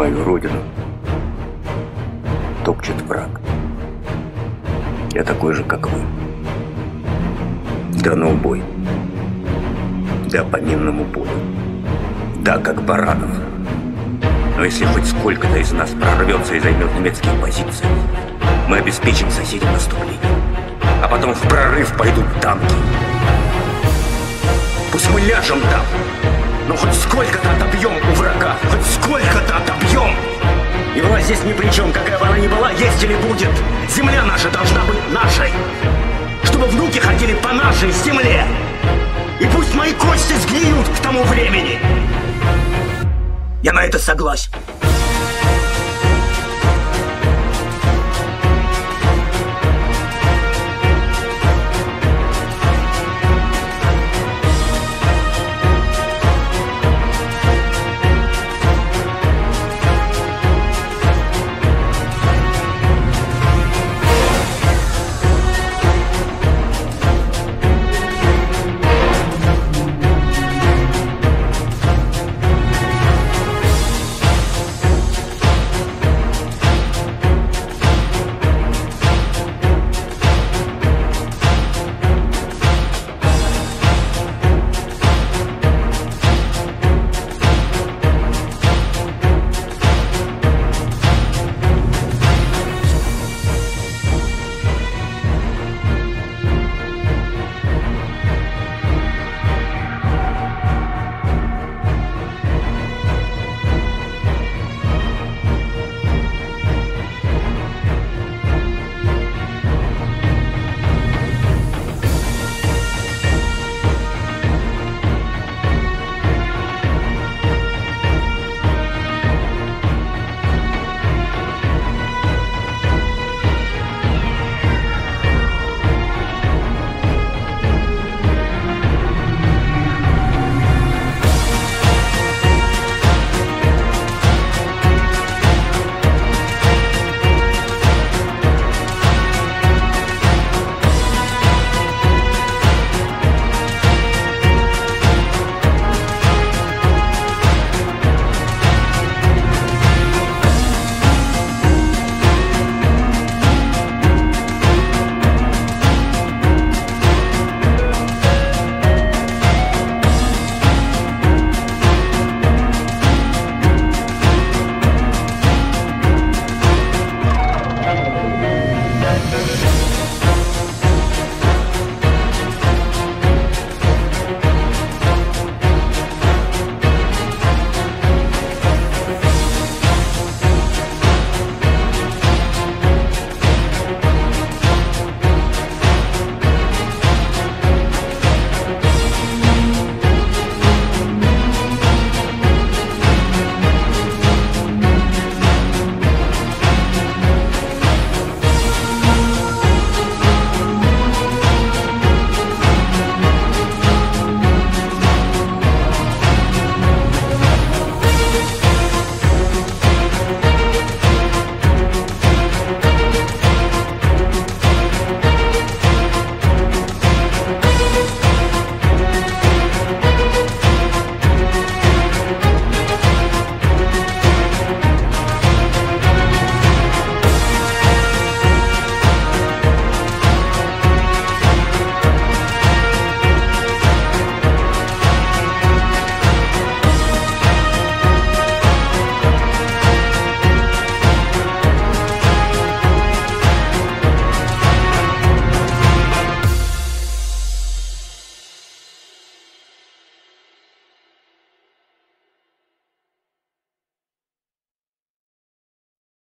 Мою родину топчет враг. Я такой же, как вы. Да на убой. Да по минному полю. Да, как баранов. Но если хоть сколько-то из нас прорвется и займет немецкие позиции, мы обеспечим соседям наступление. А потом в прорыв пойдут танки. Пусть мы ляжем там, но хоть сколько-то отобьем у врага, хоть сколько-то отобьем. И власть здесь ни при чем, какая бы она ни была, есть или будет. Земля наша должна быть нашей. Чтобы внуки ходили по нашей земле. И пусть мои кости сгниют к тому времени. Я на это согласен.